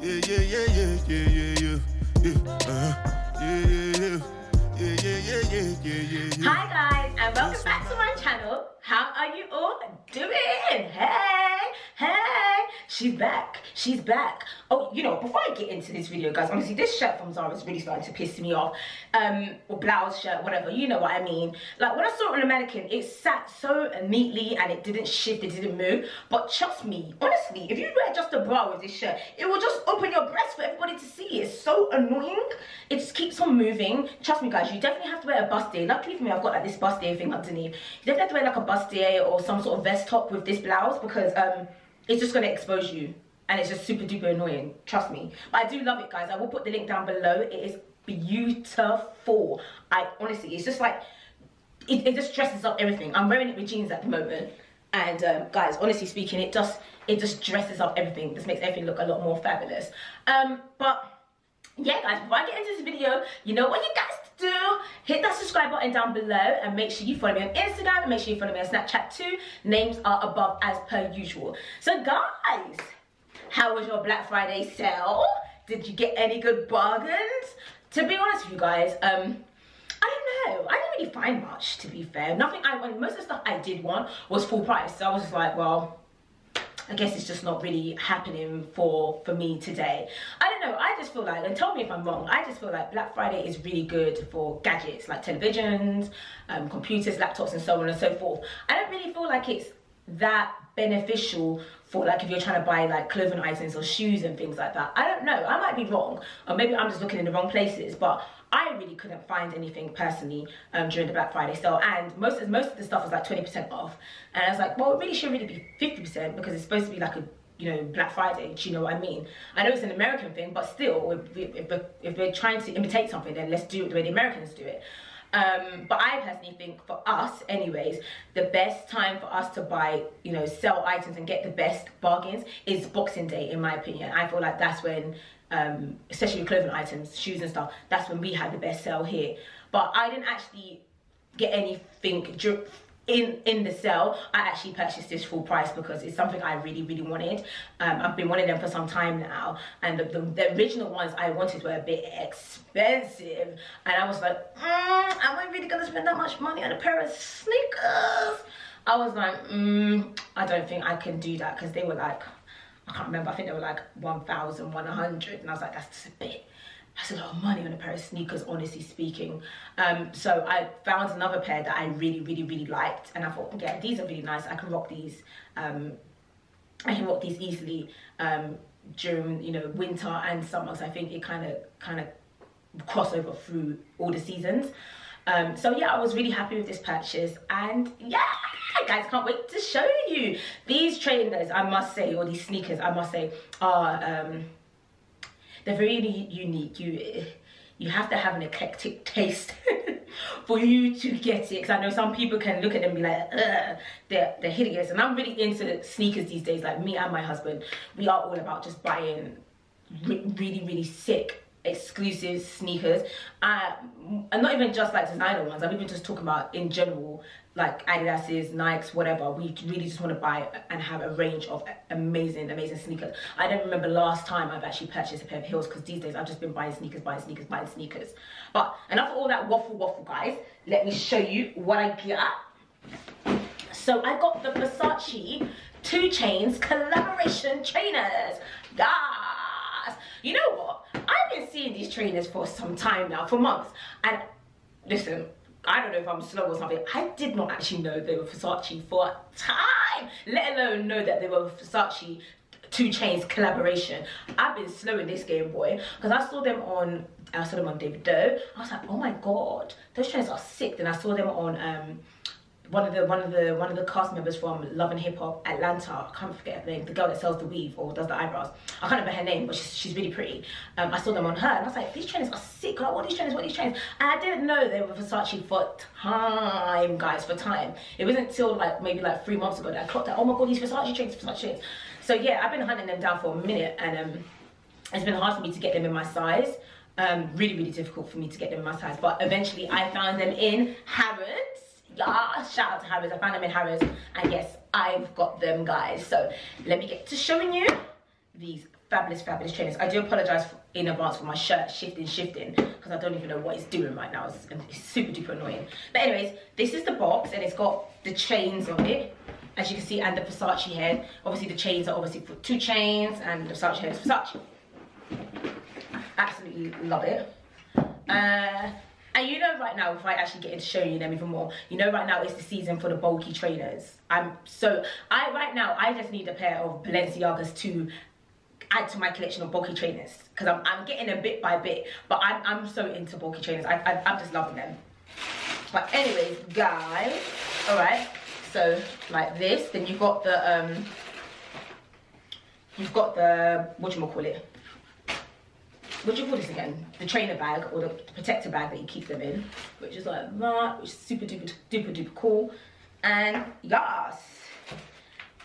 yeah, yeah, yeah, yeah, yeah, yeah, yeah, yeah, uh-huh. yeah, yeah, yeah, yeah, yeah, yeah, yeah, yeah, yeah. Hi guys and welcome back to my channel. How are you all doing? Hey, she's back. She's back. Oh, you know, before I get into this video, guys, honestly, this shirt from Zara is really starting to piss me off. Um, or blouse shirt, whatever, you know what I mean. Like when I saw it on the mannequin, it sat so neatly and it didn't shift, it didn't move. But trust me, honestly, if you wear just a bra with this shirt, it will just open your breast for everybody to see. It's so annoying. It just keeps on moving. Trust me, guys, you definitely have to wear a bustier. Luckily for me, I've got like this bustier thing underneath. You definitely have to wear like a bustier or some sort of vest top with this blouse because um, it's just going to expose you and it's just super duper annoying trust me. But i do love it guys. I will put the link down below. It is beautiful. I honestly it's just like it, it just dresses up everything. I'm wearing it with jeans at the moment and um, guys honestly speaking it just it just dresses up everything. This makes everything look a lot more fabulous. Um but yeah guys before i get into this video you know what you guys do hit that subscribe button down below and make sure you follow me on instagram and make sure you follow me on snapchat too names are above as per usual so guys how was your black friday sale did you get any good bargains to be honest with you guys um I don't know. I didn't really find much, to be fair. Nothing I wanted. Most of the stuff I did want was full price. So I was just like, well, I guess it's just not really happening for for me today. I don't know. I just feel like, and tell me if I'm wrong. I just feel like Black Friday is really good for gadgets like televisions, um, computers, laptops, and so on and so forth. I don't really feel like it's that beneficial for like if you're trying to buy like clothing items or shoes and things like that. I don't know. I might be wrong, or maybe I'm just looking in the wrong places. But I really couldn't find anything personally um, during the Black Friday sale, and most of, most of the stuff was like 20% off. And I was like, well, it really should really be 50% because it's supposed to be like a you know Black Friday. Do you know what I mean? I know it's an American thing, but still, if, if, if we're trying to imitate something, then let's do it the way the Americans do it. Um, but I personally think for us, anyways, the best time for us to buy, you know, sell items and get the best bargains is Boxing Day, in my opinion. I feel like that's when, um, especially clothing items, shoes and stuff, that's when we had the best sale here. But I didn't actually get anything in in the sale i actually purchased this full price because it's something i really really wanted. Um, i've been wanting them for some time now. And the, the, the, original ones i wanted were a bit expensive. And i was like mm, am i really gonna spend that much money on a pair of sneakers? I was like mm, i don't think i can do that. Because they were like i can't remember i think they were like 1100 and i was like that's just a bit that's a lot of money on a pair of sneakers, honestly speaking. Um, so I found another pair that I really, really, really liked. And I thought, yeah, these are really nice. I can rock these. Um, I can rock these easily um, during, you know, winter and summer. So I think it kind of, kind of crossover through all the seasons. Um, so yeah, I was really happy with this purchase and yeah, guys, can't wait to show you. These trainers, I must say, or these sneakers, I must say, are um, they're really unique. You you have to have an eclectic taste for you to get it. Because I know some people can look at them and be like, they're, they're hideous. And I'm really into sneakers these days. Like me and my husband, we are all about just buying re really, really sick exclusive sneakers uh, and not even just like designer ones i'm even just talking about in general like Adidas's, Nikes, whatever. We really just want to buy and have a range of amazing, amazing sneakers. I don't remember last time I've actually purchased a pair of heels because these days I've just been buying sneakers, buying sneakers, buying sneakers. But enough of all that waffle waffle, guys. Let me show you what I got. So I got the Versace 2 Chainz collaboration trainers. Yes! You know what? I've been seeing these trainers for some time now, for months. And listen, I don't know if I'm slow or something. I did not actually know they were Versace for a time, let alone know that they were Versace 2 Chainz collaboration. I've been slow in this game, boy, because I saw them on, I saw them on Davido. I was like, oh my god, those trains are sick. Then I saw them on um, one of the one of the one of the cast members from Love and Hip Hop Atlanta. I can't forget her name. The girl that sells the weave or does the eyebrows. I can't remember her name, but she's, she's really pretty. Um, I saw them on her, and I was like, these trainers are sick. Like, what these trainers? What these trainers? And I didn't know they were Versace for time, guys, for time. It wasn't until like maybe like three months ago that I clocked that. Oh my god, these Versace trainers, Versace trainers. So yeah, I've been hunting them down for a minute, and um, it's been hard for me to get them in my size. Um, really, really difficult for me to get them in my size. But eventually I found them in Harrods. Yeah, shout out to Harrods. I found them in Harrods. And yes, I've got them, guys. So let me get to showing you these fabulous, fabulous trainers. I do apologize in advance for my shirt shifting, shifting, because I don't even know what it's doing right now. It's, it's super duper annoying. But anyways, this is the box and it's got the chains on it as you can see, and the Versace head. Obviously, the chains are obviously for 2 Chainz, and the Versace head is Versace. Absolutely love it. Uh, and you know right now, if I actually get into showing you them even more, you know right now it's the season for the bulky trainers. I'm so, I right now, I just need a pair of Balenciagas to add to my collection of bulky trainers. Because I'm, I'm getting them bit by bit but I'm, I'm so into bulky trainers. I, I, I'm just loving them. But anyways guys all right so like this then you've got the um you've got the what you call it what do you call this again? The trainer bag or the protector bag that you keep them in which is like that which is super duper duper duper cool. And yes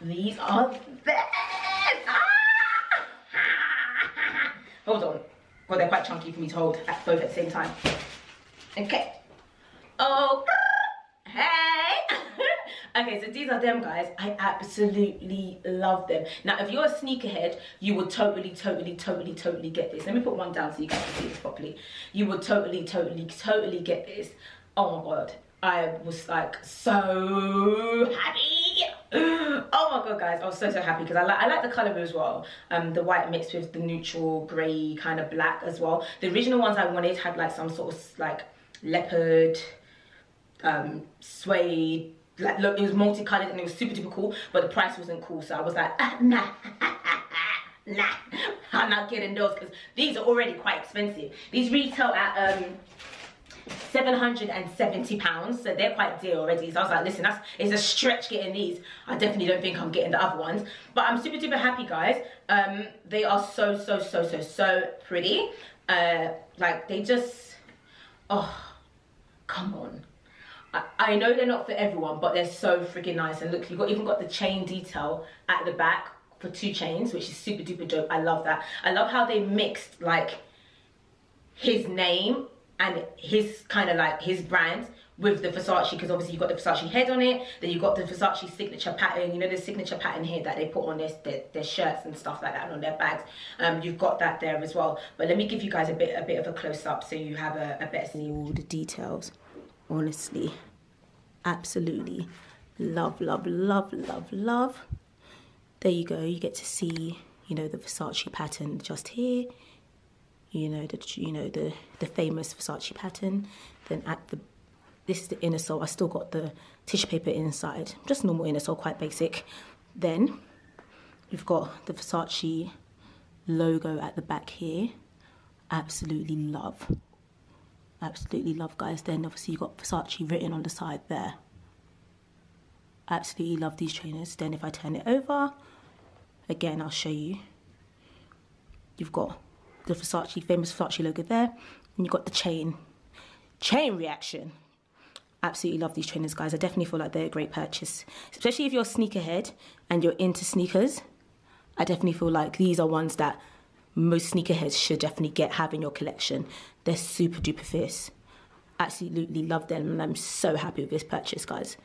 these are the ah! hold on. Well they're quite chunky for me to hold at both at the same time. Okay. Oh hey okay so these are them guys i absolutely love them now if you're a sneakerhead you would totally totally totally totally get this let me put one down so you can see this properly you would totally totally totally get this oh my god I was like so happy. Oh my god, guys, I was so so happy because I like I like the color as well. Um, the white mixed with the neutral grey kind of black as well. The original ones I wanted had like some sort of like leopard, um, suede. Like look, it was multicolored and it was super duper cool, but the price wasn't cool. So I was like, ah, nah. nah, I'm not getting those because these are already quite expensive. These retail at um 770 pounds so they're quite dear already so i was like listen that's it's a stretch getting these i definitely don't think i'm getting the other ones but i'm super duper happy guys um they are so so so so so pretty uh like they just oh come on I, know they're not for everyone but they're so freaking nice and look you've got even got the chain detail at the back for 2 Chainz which is super duper dope. I love that. I love how they mixed like his name and his kind of like his brand with the Versace because obviously you've got the Versace head on it then you've got the Versace signature pattern you know the signature pattern here that they put on their, their, their shirts and stuff like that and on their bags. Um, you've got that there as well. But let me give you guys a bit a bit of a close-up so you have a, a better see. All the details honestly absolutely love love love love love there you go you get to see you know the Versace pattern just here you know the you know the the famous Versace pattern. Then at the this is the inner sole. I still got the tissue paper inside, just normal inner sole, quite basic. Then you've got the Versace logo at the back here. Absolutely love, absolutely love, guys. Then obviously you got Versace written on the side there. Absolutely love these trainers. Then if I turn it over, again I'll show you. You've got the Versace, famous Versace logo there. And you've got the chain. Chain reaction. Absolutely love these trainers, guys. I definitely feel like they're a great purchase. Especially if you're sneakerhead and you're into sneakers. I definitely feel like these are ones that most sneakerheads should definitely get, have in your collection. They're super duper fierce. Absolutely love them and I'm so happy with this purchase, guys.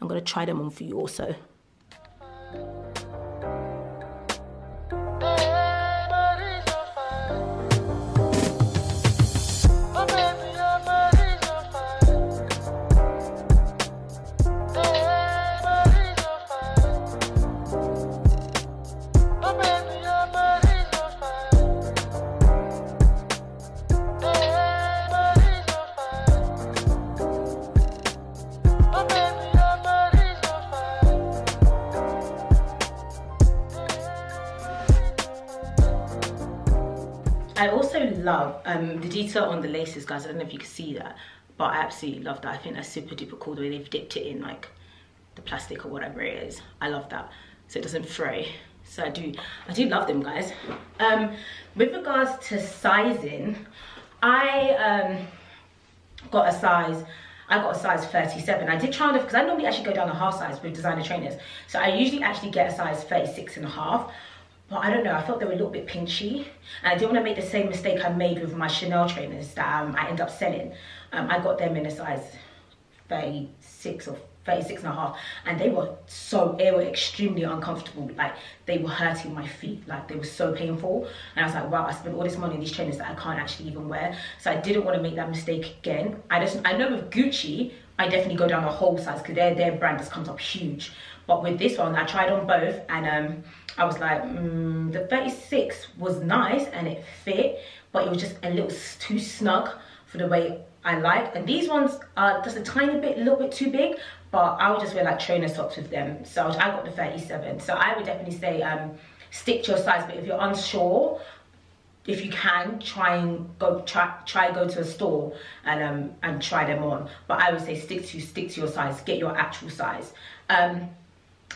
I'm going to try them on for you also. Love um, the detail on the laces, guys. I don't know if you can see that, but I absolutely love that. I think that's super duper cool the way they've dipped it in like the plastic or whatever it is. I love that. So it doesn't fray. So I do, I do love them, guys. Um, with regards to sizing, I um, got a size I got a size 37. I did try on because I normally actually go down a half size with designer trainers. So I usually actually get a size 36 and a half. But I don't know, I felt they were a little bit pinchy. And I didn't want to make the same mistake I made with my Chanel trainers that um, I end up selling. Um, I got them in a size 36 or 36 and a half and they were so they were extremely uncomfortable. Like they were hurting my feet. Like they were so painful. And i was like wow i spent all this money on these trainers that i can't actually even wear. So i didn't want to make that mistake again. I just i know with gucci i definitely go down the whole size because their their brand just comes up huge. But with this one i tried on both and um i was like mm, the 36 was nice and it fit but it was just a little too snug for the way I like. And these ones are just a tiny bit, a little bit too big, but I would just wear like trainer socks with them. So I got the 37. So I would definitely say um, stick to your size, but if you're unsure, if you can try and go try try go to a store and um and try them on but i would say stick to stick to your size get your actual size um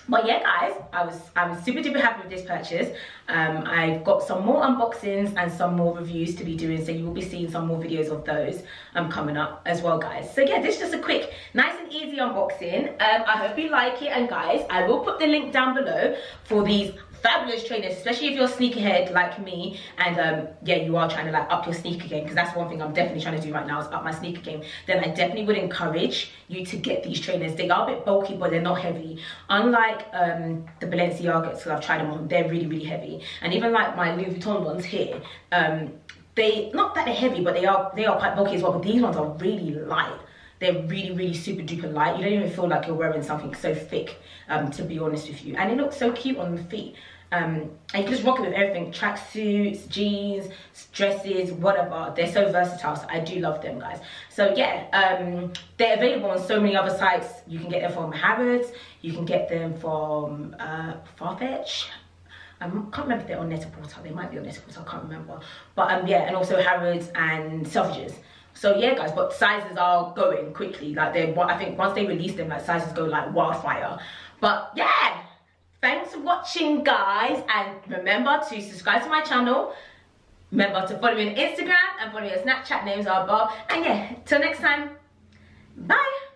but yeah guys i was i'm super duper happy with this purchase. Um i've got some more unboxings and some more reviews to be doing so you will be seeing some more videos of those um coming up as well guys. So yeah this is just a quick nice and easy unboxing. Um i hope you like it and guys i will put the link down below for these fabulous trainers especially if you're a sneakerhead like me and um yeah you are trying to like up your sneaker game because that's one thing i'm definitely trying to do right now is up my sneaker game then i definitely would encourage you to get these trainers. They are a bit bulky but they're not heavy. Unlike um the balenciagas because i've tried them on they're really really heavy. And even like my louis vuitton ones here um they not that they're heavy but they are they are quite bulky as well but these ones are really light they're really really super duper light. You don't even feel like you're wearing something so thick um, to be honest with you. And it looks so cute on the feet. Um, and you can just rock it with everything. Tracksuits jeans dresses whatever. They're so versatile so i do love them guys. So yeah um, they're available on so many other sites. You can get them from harrods. You can get them from uh, farfetch. I can't remember if they're on Net-a-Porter. They might be on Net-a-Porter. I can't remember. But um, yeah, and also Harrods and Selfridges. So yeah, guys, but sizes are going quickly. Like they, I think once they release them, like sizes go like wildfire. But yeah, thanks for watching, guys, and remember to subscribe to my channel. Remember to follow me on Instagram and follow me on Snapchat. Names are above. And yeah, till next time. Bye.